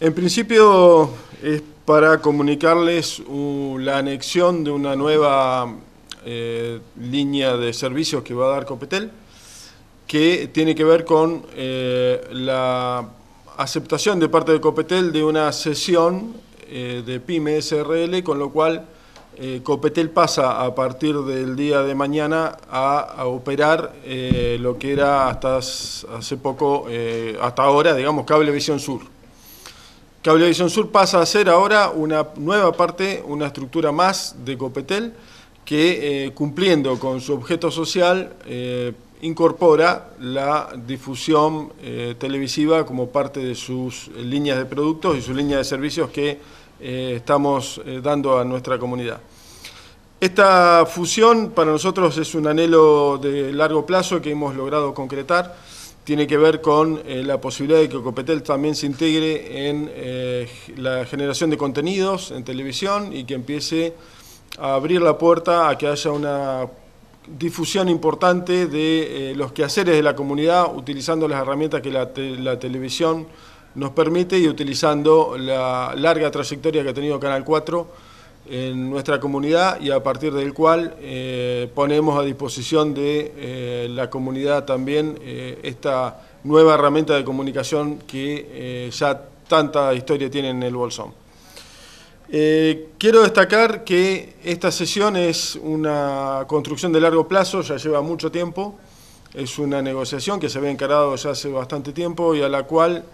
En principio es para comunicarles la anexión de una nueva eh, línea de servicios que va a dar Copetel, que tiene que ver con eh, la aceptación de parte de Copetel de una sesión eh, de PYME SRL, con lo cual Copetel pasa a partir del día de mañana a, operar lo que era hasta hace poco, hasta ahora, digamos, Cablevisión Sur. Cablevisión Sur pasa a ser ahora una nueva parte, una estructura más de Copetel, que eh, cumpliendo con su objeto social eh, incorpora la difusión eh, televisiva como parte de sus líneas de productos y sus líneas de servicios que estamos dando a nuestra comunidad. Esta fusión para nosotros es un anhelo de largo plazo que hemos logrado concretar tiene que ver con eh, la posibilidad de que Copetel también se integre en eh, la generación de contenidos en televisión y que empiece a abrir la puerta a que haya una difusión importante de eh, los quehaceres de la comunidad utilizando las herramientas que la, la, televisión nos permite y utilizando la larga trayectoria que ha tenido Canal 4 en nuestra comunidad y a partir del cual eh, ponemos a disposición de eh, la comunidad también eh, esta nueva herramienta de comunicación que ya tanta historia tiene en el Bolsón. quiero destacar que esta sesión es una construcción de largo plazo, ya lleva mucho tiempo, es una negociación que se había encarado ya hace bastante tiempo y a la cual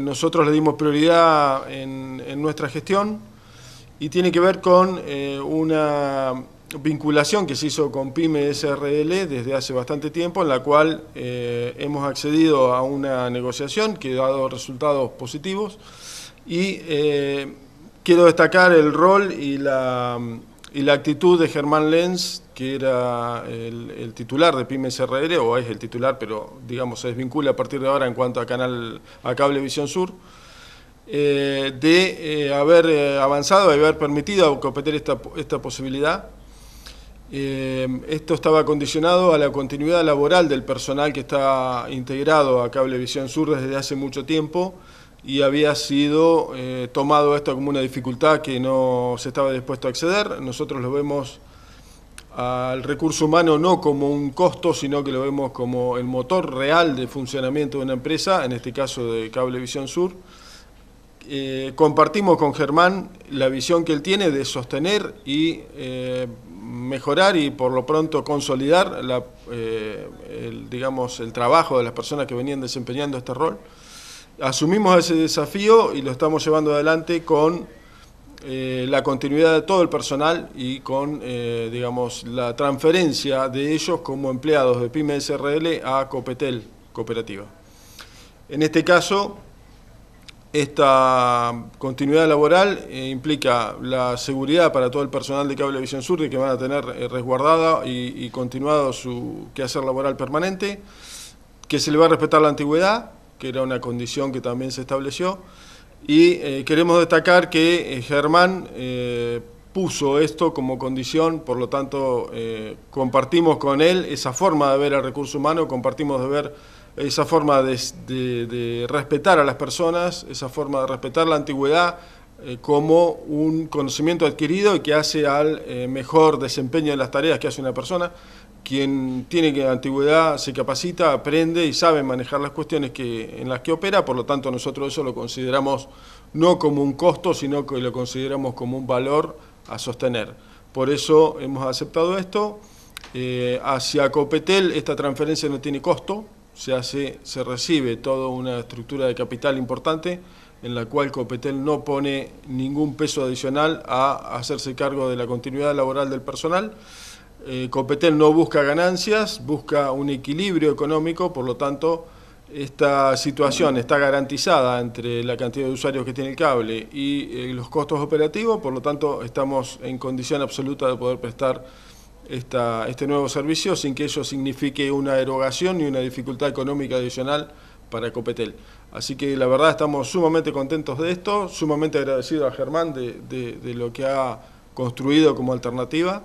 nosotros le dimos prioridad en nuestra gestión, y tiene que ver con eh, una vinculación que se hizo con PYME SRL desde hace bastante tiempo, en la cual eh, hemos accedido a una negociación que ha dado resultados positivos. Y eh, quiero destacar el rol y la, y la actitud de Germán Lenz, que era el, titular de PYME SRL, o es el titular, pero digamos se desvincula a partir de ahora en cuanto a, canal, a Cablevisión Sur, eh, de eh, haber eh, avanzado y haber permitido competir esta, esta posibilidad. esto estaba condicionado a la continuidad laboral del personal que está integrado a Cablevisión Sur desde hace mucho tiempo y había sido tomado esto como una dificultad que no se estaba dispuesto a acceder. Nosotros lo vemos al recurso humano no como un costo, sino que lo vemos como el motor real de funcionamiento de una empresa, en este caso de Cablevisión Sur. Eh, compartimos con Germán la visión que él tiene de sostener y eh, mejorar y por lo pronto consolidar eh, el, digamos, el trabajo de las personas que venían desempeñando este rol. Asumimos ese desafío y lo estamos llevando adelante con la continuidad de todo el personal y con digamos, la transferencia de ellos como empleados de PYME SRL a Copetel Cooperativa. En este caso, esta continuidad laboral eh, implica la seguridad para todo el personal de Cablevisión Sur de que van a tener eh, resguardada y, continuado su quehacer laboral permanente, que se le va a respetar la antigüedad, que era una condición que también se estableció, y eh, queremos destacar que Germán puso esto como condición, por lo tanto compartimos con él esa forma de ver el recurso humano, compartimos de ver esa forma de, respetar a las personas, esa forma de respetar la antigüedad eh, como un conocimiento adquirido y que hace al eh, mejor desempeño de las tareas que hace una persona. Quien tiene que antigüedad se capacita, aprende y sabe manejar las cuestiones que, en las que opera, por lo tanto nosotros eso lo consideramos no como un costo, sino que lo consideramos como un valor a sostener. Por eso hemos aceptado esto. Eh, hacia Copetel esta transferencia no tiene costo, se, hace, se recibe toda una estructura de capital importante en la cual Copetel no pone ningún peso adicional a hacerse cargo de la continuidad laboral del personal. Eh, Copetel no busca ganancias, busca un equilibrio económico, por lo tanto, esta situación está garantizada entre la cantidad de usuarios que tiene el cable y eh, los costos operativos, por lo tanto, estamos en condición absoluta de poder prestar este nuevo servicio sin que eso signifique una erogación ni una dificultad económica adicional para Copetel. Así que la verdad estamos sumamente contentos de esto, sumamente agradecidos a Germán de, lo que ha construido como alternativa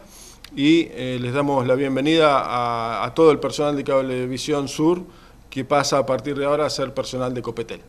y eh, les damos la bienvenida a, a todo el personal de Cablevisión Sur que pasa a partir de ahora a ser personal de Copetel.